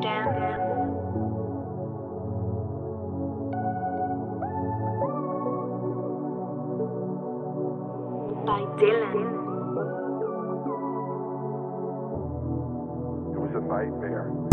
dance? By Dylan. It was a nightmare.